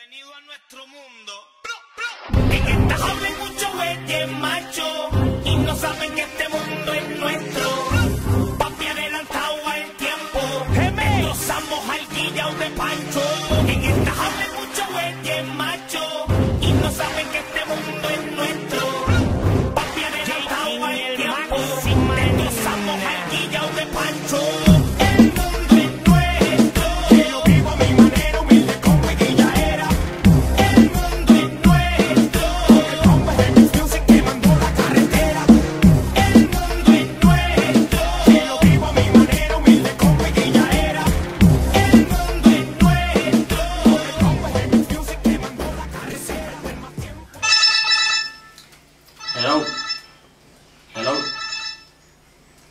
Bienvenido a nuestro mundo. En esta jaula hay mucho güeyes macho y no saben que este mundo es nuestro. Papi adelantado al tiempo, engrosamos al guillao de Pancho. En esta jaula hay mucho güeyes macho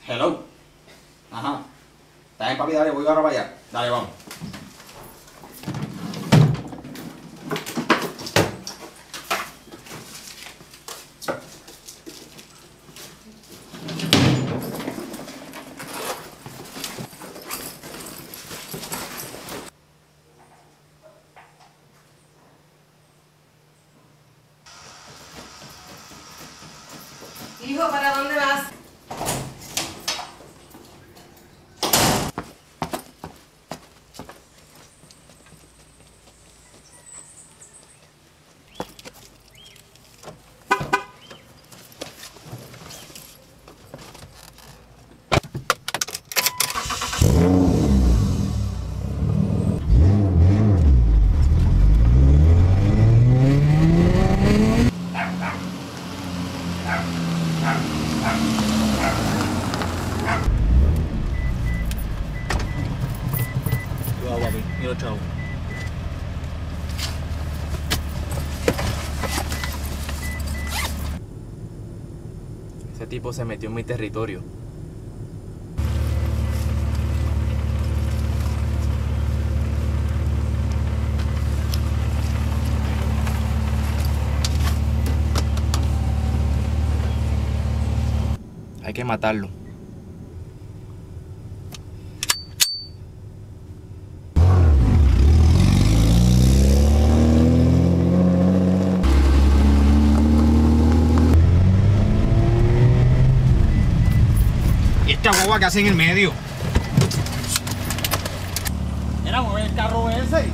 Hello. Ajá. Está bien, papi, dale, voy ahora para allá. Dale, vamos. Hijo, ¿para dónde vas? Papi. Chavo. Ese tipo se metió en mi territorio. Hay que matarlo. Esta guagua que hace en el medio? Mira, mueve el carro ese.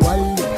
No